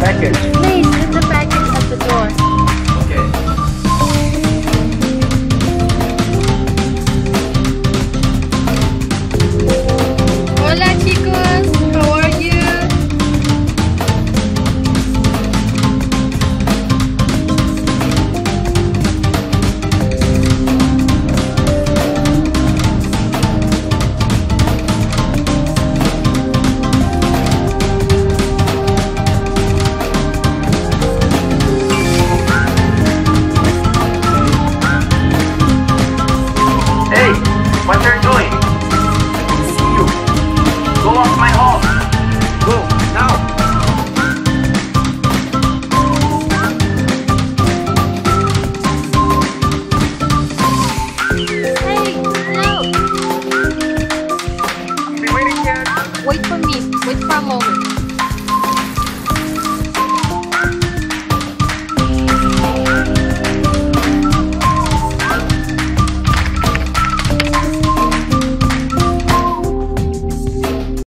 package. Please. I'll be waiting here.